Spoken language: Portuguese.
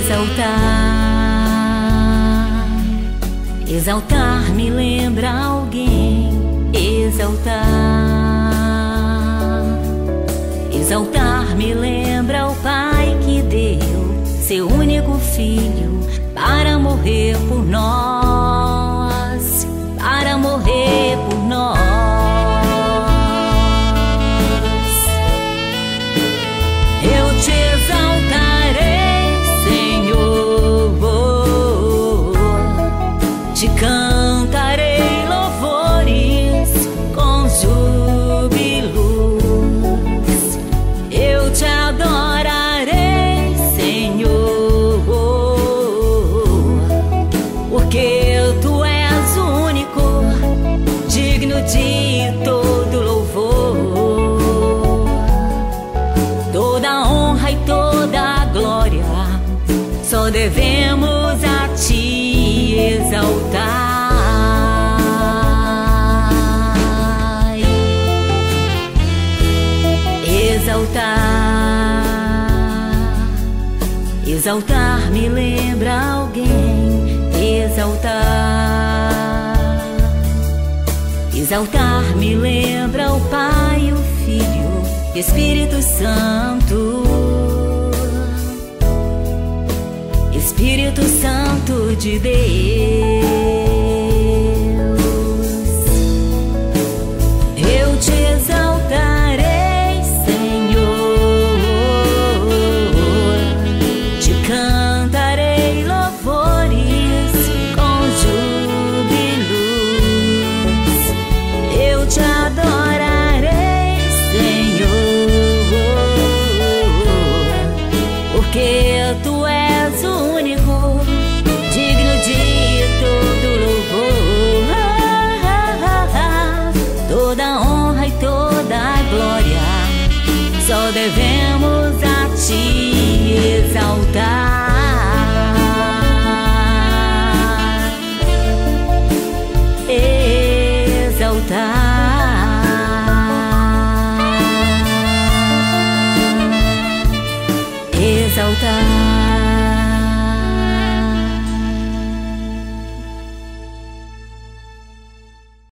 exaltar. Exaltar me lembra alguém, exaltar. Exaltar me lembra o Pai que deu seu único filho para morrer por nós, porque tu és o único digno de todo louvor. Toda honra e toda glória só devemos a ti exaltar. Exaltar, exaltar me lembra alguém. Exaltar, exaltar me lembra o Pai, e o Filho, Espírito Santo. Espírito Santo de Deus, porque tu és o único digno de todo louvor, toda honra e toda glória. Só devemos a ti exaltar. Exaltar.